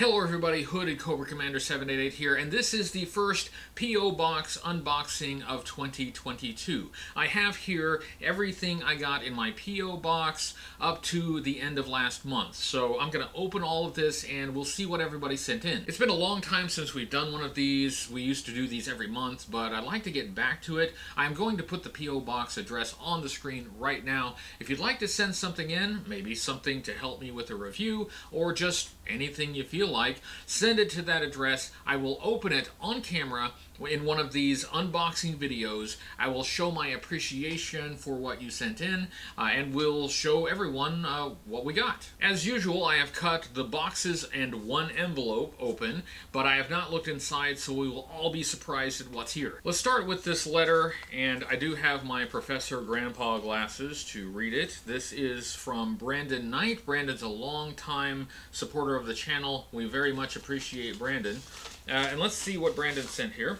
Hello everybody, Hooded Cobra Commander 788 here, and this is the first P.O. Box unboxing of 2022. I have here everything I got in my P.O. Box up to the end of last month. So I'm going to open all of this and we'll see what everybody sent in. It's been a long time since we've done one of these. We used to do these every month, but I'd like to get back to it. I'm going to put the P.O. Box address on the screen right now. If you'd like to send something in, maybe something to help me with a review, or just anything you feel like, send it to that address. I will open it on camera in one of these unboxing videos. I will show my appreciation for what you sent in uh, and we'll show everyone uh, what we got. As usual, I have cut the boxes and one envelope open, but I have not looked inside so we will all be surprised at what's here. Let's start with this letter and I do have my Professor Grandpa glasses to read it. This is from Brandon Knight. Brandon's a long time supporter of the channel. We very much appreciate Brandon. Uh, and let's see what Brandon sent here.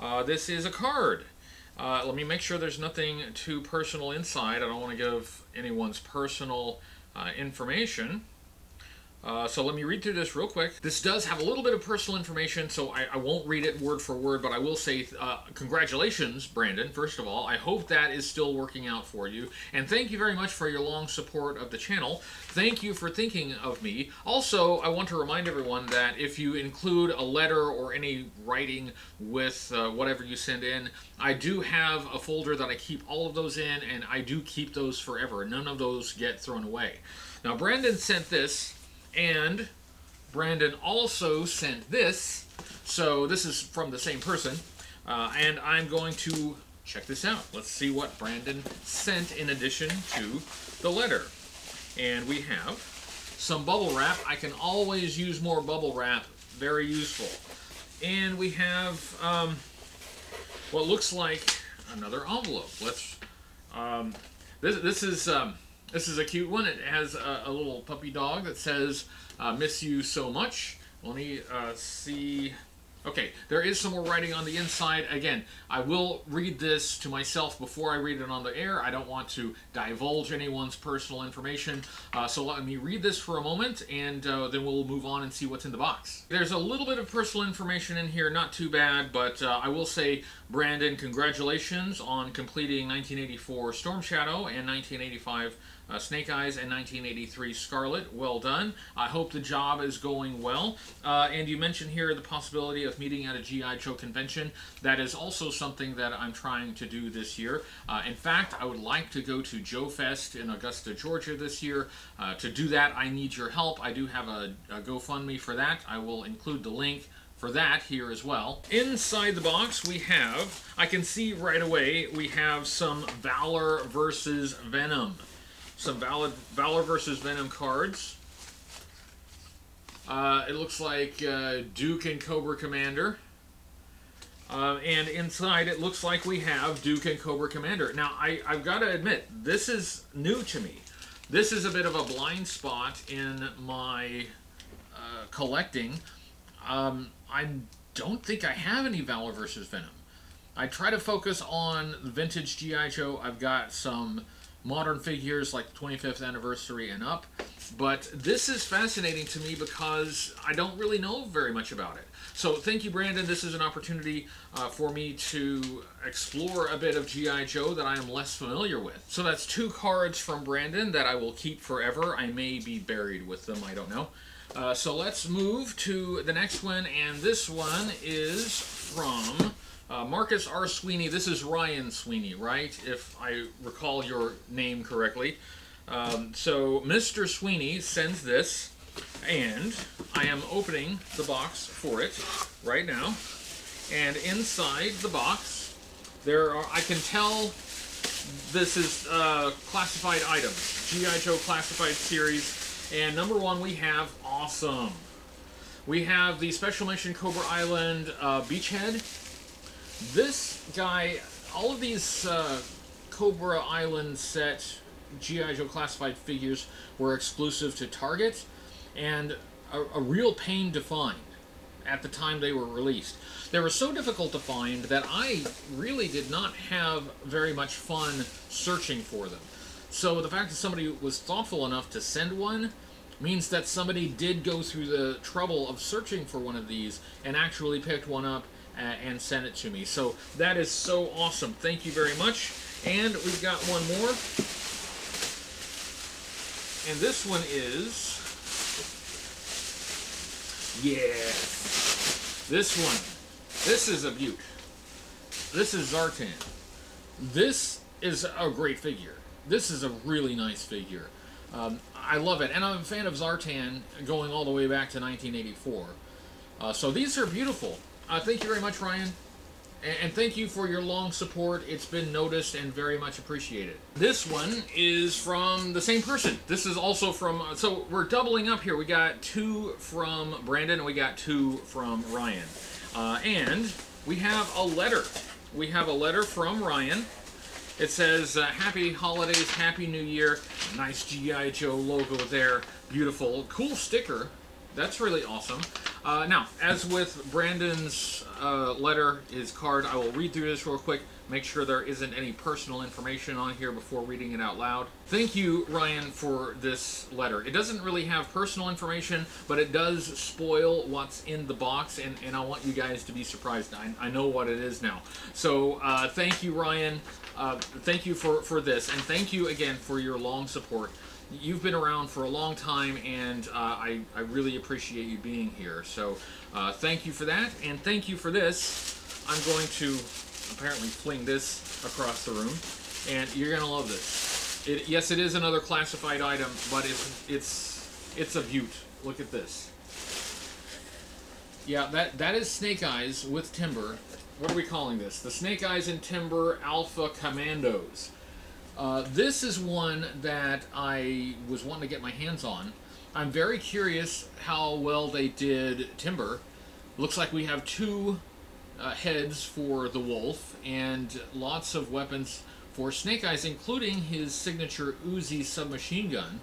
Uh, this is a card. Uh, let me make sure there's nothing too personal inside. I don't want to give anyone's personal uh, information. Uh, so let me read through this real quick. This does have a little bit of personal information, so I, I won't read it word for word, but I will say uh, congratulations, Brandon, first of all. I hope that is still working out for you. And thank you very much for your long support of the channel. Thank you for thinking of me. Also, I want to remind everyone that if you include a letter or any writing with uh, whatever you send in, I do have a folder that I keep all of those in, and I do keep those forever. None of those get thrown away. Now, Brandon sent this and Brandon also sent this. So this is from the same person. Uh, and I'm going to check this out. Let's see what Brandon sent in addition to the letter. And we have some bubble wrap. I can always use more bubble wrap. Very useful. And we have um, what looks like another envelope. Let's. Um, this this is um, this is a cute one. It has a, a little puppy dog that says, uh, miss you so much. Let me uh, see. Okay, there is some more writing on the inside. Again, I will read this to myself before I read it on the air. I don't want to divulge anyone's personal information. Uh, so let me read this for a moment and uh, then we'll move on and see what's in the box. There's a little bit of personal information in here, not too bad, but uh, I will say, Brandon, congratulations on completing 1984 Storm Shadow and 1985 uh, Snake Eyes and 1983 Scarlet. Well done. I hope the job is going well. Uh, and you mentioned here the possibility of meeting at a G.I. Joe convention. That is also something that I'm trying to do this year. Uh, in fact, I would like to go to Joe Fest in Augusta, Georgia this year. Uh, to do that, I need your help. I do have a, a GoFundMe for that. I will include the link for that here as well. Inside the box we have, I can see right away, we have some Valor versus Venom some Valor, Valor versus Venom cards. Uh, it looks like uh, Duke and Cobra Commander. Uh, and inside it looks like we have Duke and Cobra Commander. Now, I, I've got to admit, this is new to me. This is a bit of a blind spot in my uh, collecting. Um, I don't think I have any Valor versus Venom. I try to focus on vintage G.I. Joe. I've got some modern figures like the 25th anniversary and up. But this is fascinating to me because I don't really know very much about it. So thank you, Brandon. This is an opportunity uh, for me to explore a bit of G.I. Joe that I am less familiar with. So that's two cards from Brandon that I will keep forever. I may be buried with them, I don't know. Uh, so let's move to the next one, and this one is from uh, Marcus R. Sweeney, this is Ryan Sweeney, right? If I recall your name correctly. Um, so Mr. Sweeney sends this, and I am opening the box for it right now. And inside the box, there are, I can tell this is uh, classified items. G.I. Joe classified series. And number one, we have Awesome. We have the Special Mission Cobra Island uh, Beachhead. This guy, all of these uh, Cobra Island set G.I. Joe classified figures were exclusive to Target and a, a, real pain to find at the time they were released. They were so difficult to find that I really did not have very much fun searching for them. So the fact that somebody was thoughtful enough to send one means that somebody did go through the trouble of searching for one of these and actually picked one up and sent it to me. So that is so awesome. Thank you very much. And we've got one more. And this one is. Yeah. This one. This is a beaut. This is Zartan. This is a great figure. This is a really nice figure. Um, I love it. And I'm a fan of Zartan going all the way back to 1984. Uh, so these are beautiful. Uh, thank you very much, Ryan. And, thank you for your long support. It's been noticed and very much appreciated. This one is from the same person. This is also from, so we're doubling up here. We got two from Brandon and we got two from Ryan. Uh, and we have a letter. We have a letter from Ryan. It says, uh, Happy Holidays, Happy New Year. Nice G.I. Joe logo there. Beautiful. Cool sticker. That's really awesome. Uh, now, as with Brandon's uh, letter, his card, I will read through this real quick, make sure there isn't any personal information on here before reading it out loud. Thank you, Ryan, for this letter. It doesn't really have personal information, but it does spoil what's in the box, and, and I want you guys to be surprised. I, I know what it is now. So, uh, thank you, Ryan. Uh, thank you for, for this, and thank you again for your long support you've been around for a long time, and uh, I, I really appreciate you being here. So uh, thank you for that, and thank you for this. I'm going to apparently fling this across the room, and you're gonna love this. It, yes, it is another classified item, but it's it's it's a beaut. Look at this. Yeah, that that is Snake Eyes with Timber. What are we calling this? The Snake Eyes and Timber Alpha Commandos. Uh, this is one that I was wanting to get my hands on. I'm very curious how well they did Timber. Looks like we have two uh, heads for the wolf and lots of weapons for Snake Eyes, including his signature Uzi submachine gun.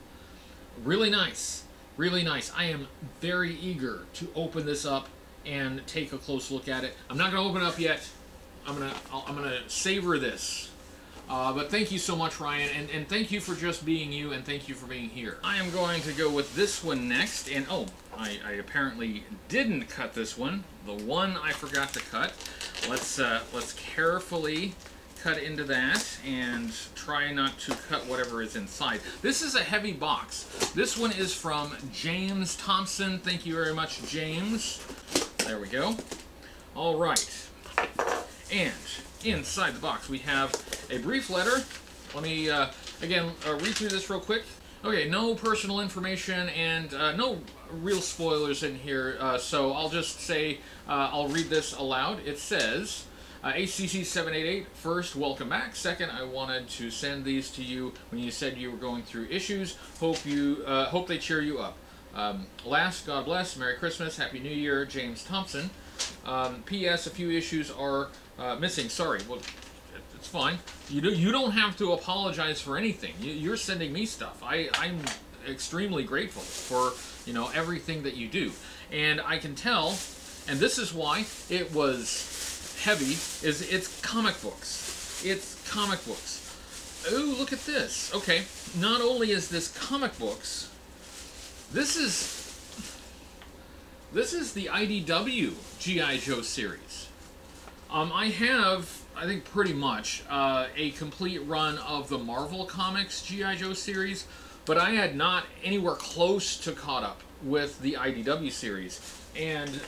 Really nice. Really nice. I am very eager to open this up and take a close look at it. I'm not going to open it up yet. I'm going to I'm going to savor this uh, but thank you so much, Ryan, and, and thank you for just being you, and thank you for being here. I am going to go with this one next, and oh, I, I apparently didn't cut this one. The one I forgot to cut. Let's uh, let's carefully cut into that and try not to cut whatever is inside. This is a heavy box. This one is from James Thompson. Thank you very much, James. There we go. All right. And inside the box we have a brief letter. Let me, uh, again, uh, read through this real quick. Okay, no personal information and uh, no real spoilers in here, uh, so I'll just say, uh, I'll read this aloud. It says, uh, HCC 788, first, welcome back. Second, I wanted to send these to you when you said you were going through issues. Hope you, hope they cheer you up. Um, last, God bless, Merry Christmas, Happy New Year, James Thompson. Um, P.S. A few issues are uh, missing. Sorry. Well, it's fine. You do. You don't have to apologize for anything. You, are sending me stuff. I, I'm extremely grateful for you know everything that you do, and I can tell. And this is why it was heavy. Is it's comic books. It's comic books. Ooh, look at this. Okay, not only is this comic books, this is this is the IDW G.I. Joe series. Um, I have, I think pretty much, uh, a complete run of the Marvel Comics G.I. Joe series, but I had not anywhere close to caught up with the IDW series. And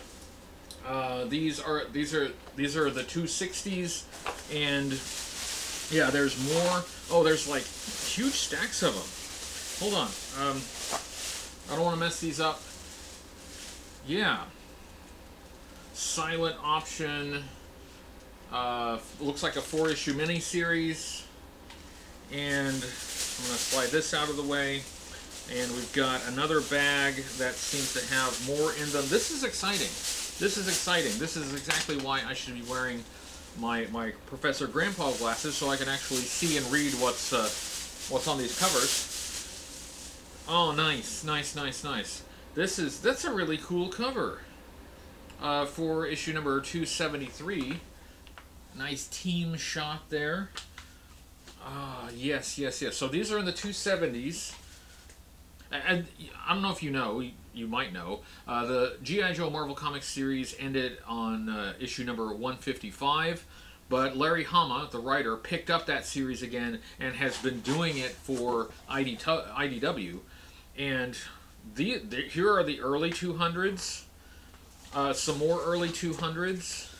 uh, these are these are these are the 260s, and yeah, there's more. Oh, there's like huge stacks of them. Hold on. Um, I don't want to mess these up. Yeah. Silent option. Uh, looks like a four issue mini series. And I'm going to slide this out of the way. And we've got another bag that seems to have more in them. This is exciting. This is exciting. This is exactly why I should be wearing my, my Professor Grandpa glasses so I can actually see and read what's, uh, what's on these covers. Oh, nice, nice, nice, nice. This is that's a really cool cover uh, for issue number 273. Nice team shot there. Ah, yes, yes, yes. So these are in the 270s. And I don't know if you know, you might know, uh, the G.I. Joe Marvel Comics series ended on uh, issue number 155. But Larry Hama, the writer, picked up that series again and has been doing it for ID, IDW. And the, the, here are the early 200s, uh, some more early 200s,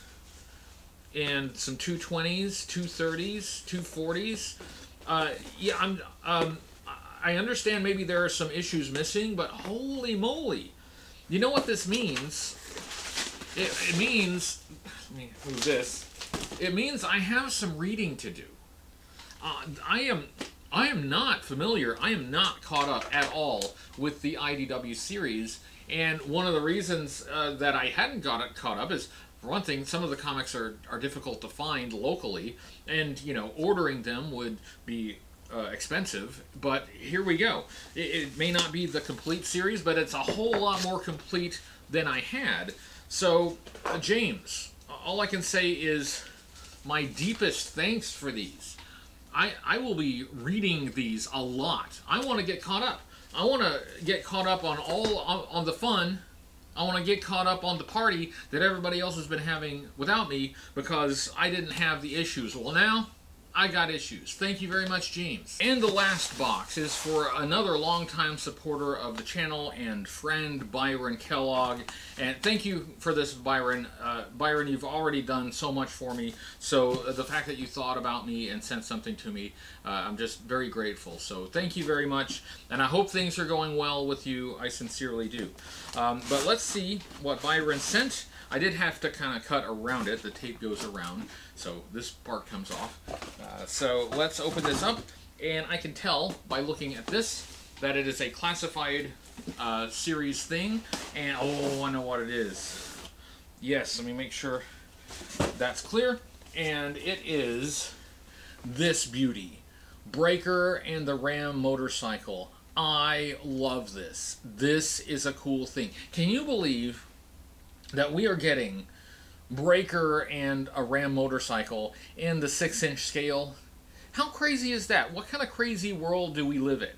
and some 220s, 230s, 240s. Uh, yeah, I'm. Um, I understand maybe there are some issues missing, but holy moly, you know what this means? It, it means. Let me move this. It means I have some reading to do. Uh, I am I am not familiar, I am not caught up at all with the IDW series, and one of the reasons uh, that I hadn't got it caught up is, for one thing, some of the comics are, are difficult to find locally, and, you know, ordering them would be uh, expensive, but here we go. It, it, may not be the complete series, but it's a whole lot more complete than I had. So, uh, James, all I can say is my deepest thanks for these. I, I will be reading these a lot. I want to get caught up. I want to get caught up on all on, on the fun. I want to get caught up on the party that everybody else has been having without me because I didn't have the issues. Well, now I got issues. Thank you very much, James. And the last box is for another longtime supporter of the channel and friend, Byron Kellogg. And thank you for this, Byron. Uh, Byron, you've already done so much for me. So uh, the fact that you thought about me and sent something to me, uh, I'm just very grateful. So thank you very much. And I hope things are going well with you. I sincerely do. Um, but let's see what Byron sent. I did have to kind of cut around it. The tape goes around, so this part comes off. Uh, so let's open this up, and I can tell by looking at this that it is a classified uh, series thing. And oh, I know what it is. Yes, let me make sure that's clear. And it is this beauty. Breaker and the Ram motorcycle. I love this. This is a cool thing. Can you believe that we are getting Breaker and a Ram motorcycle in the six inch scale. How crazy is that? What kind of crazy world do we live in?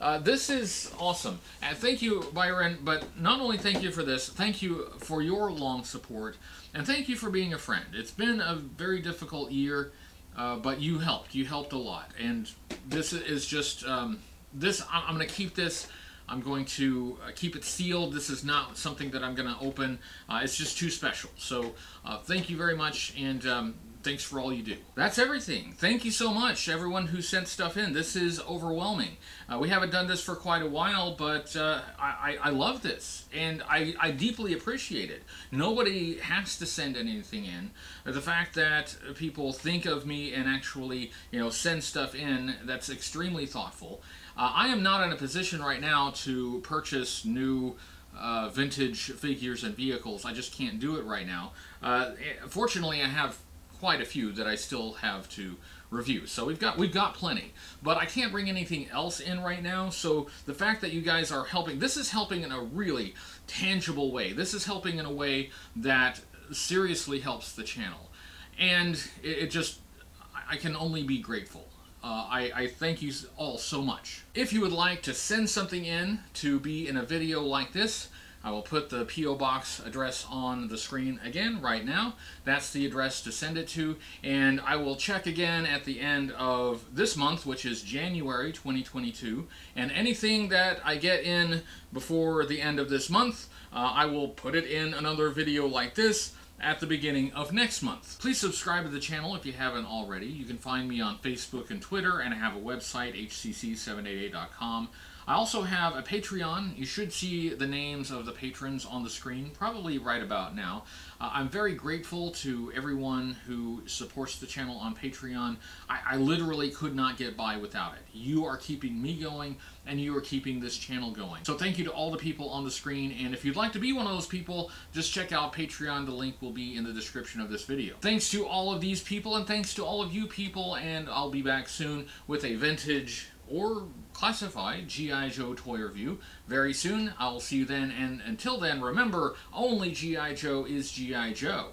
Uh, this is awesome. And thank you, Byron, but not only thank you for this, thank you for your long support, and thank you for being a friend. It's been a very difficult year, uh, but you helped. You helped a lot. And this is just, um, this, I'm going to keep this I'm going to uh, keep it sealed. This is not something that I'm going to open. Uh, it's just too special. So uh, thank you very much, and um, thanks for all you do. That's everything. Thank you so much, everyone who sent stuff in. This is overwhelming. Uh, we haven't done this for quite a while, but uh, I, I, love this, and I, I deeply appreciate it. Nobody has to send anything in. The fact that people think of me and actually, you know, send stuff in, that's extremely thoughtful. Uh, I am not in a position right now to purchase new uh, vintage figures and vehicles. I just can't do it right now. Uh, fortunately, I have quite a few that I still have to review. So we've got we've got plenty, but I can't bring anything else in right now. So the fact that you guys are helping, this is helping in a really tangible way. This is helping in a way that seriously helps the channel, and it, it just I can only be grateful. Uh, I, I, thank you all so much. If you would like to send something in to be in a video like this, I will put the P.O. Box address on the screen again right now. That's the address to send it to, and I will check again at the end of this month, which is January 2022, and anything that I get in before the end of this month, uh, I will put it in another video like this, at the beginning of next month. Please subscribe to the channel if you haven't already. You can find me on Facebook and Twitter, and I have a website, hcc788.com. I also have a Patreon. You should see the names of the patrons on the screen, probably right about now. Uh, I'm very grateful to everyone who supports the channel on Patreon. I, I literally could not get by without it. You are keeping me going, and you are keeping this channel going. So thank you to all the people on the screen, and if you'd like to be one of those people, just check out Patreon. The link will be in the description of this video. Thanks to all of these people, and thanks to all of you people, and I'll be back soon with a vintage or classified G.I. Joe toy review very soon. I'll see you then, and until then, remember, only G.I. Joe is G.I. Joe.